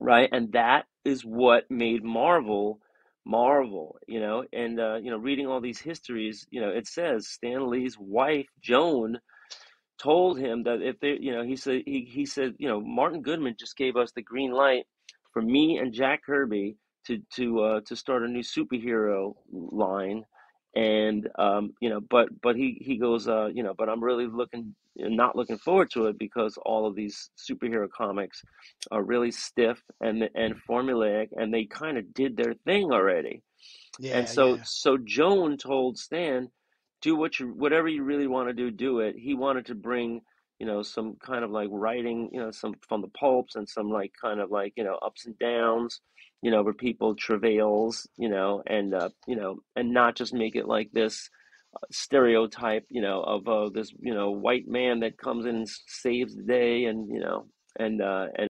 right? And that is what made Marvel Marvel, you know. And uh, you know, reading all these histories, you know, it says Stan Lee's wife Joan told him that if they, you know, he said he, he said, you know, Martin Goodman just gave us the green light for me and Jack Kirby to to uh, to start a new superhero line, and um, you know, but but he he goes, uh, you know, but I'm really looking not looking forward to it because all of these superhero comics are really stiff and and formulaic, and they kind of did their thing already and Yeah, so yeah. so Joan told Stan, do what you whatever you really want to do, do it. He wanted to bring, you know, some kind of like writing, you know, some from the pulps and some like kind of like, you know, ups and downs, you know, where people travails, you know, and uh, you know, and not just make it like this stereotype, you know, of uh, this, you know, white man that comes in and saves the day and, you know, and uh and